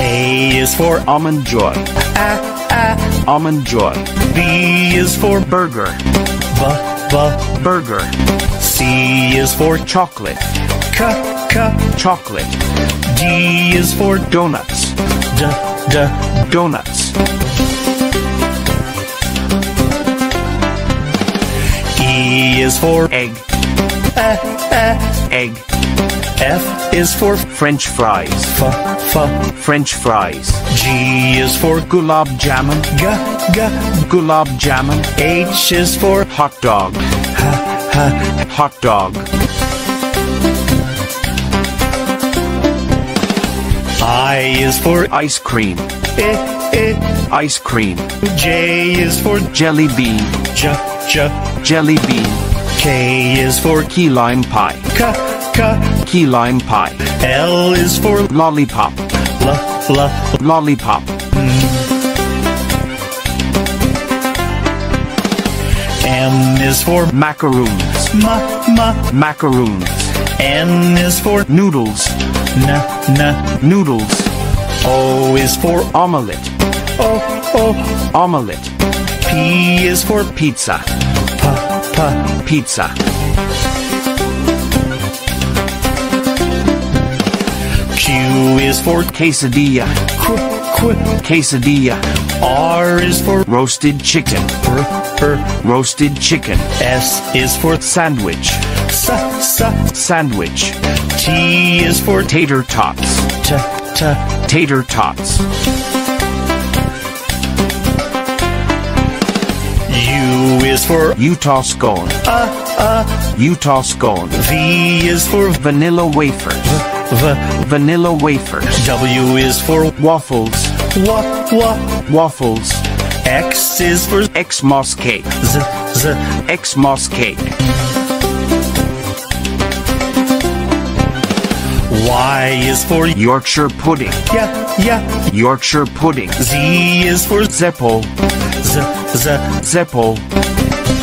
A is for almond joy, a, a. almond joy, B is for burger, b, b. burger, C is for chocolate, c, c. chocolate, D is for donuts, d, d. donuts, E is for egg, a. egg, F is for French fries, f. f, French fries, G is for gulab jamun, g, g. gulab jamun, H is for hot dog, H, h, hot dog, I is for ice cream, I, I. ice cream, J is for jelly bean, j, j. jelly bean, K is for key lime pie, k, k. key lime pie, L is for lollipop, l, l. lollipop, M is for macaroons, ma, ma. macaroons, N is for noodles, n, n. noodles, O is for omelette, o, o. omelette, P is for pizza, pa. Pizza, Q is for quesadilla, qu, qu. quesadilla, R is for roasted chicken, r, r. roasted chicken, S is for sandwich, sa, sa. sandwich, T is for tater tots, t. tater tots, is for Utah scone, Uh, uh. Utah scone, V is for vanilla wafers, v. v vanilla wafers, W is for waffles, wa, wa. waffles, X is for z, Xmas cake, z. Xmas cake, Y is for Yorkshire pudding, yeah, yeah. Yorkshire pudding, Z is for z, Zeppo, z. Zeppo,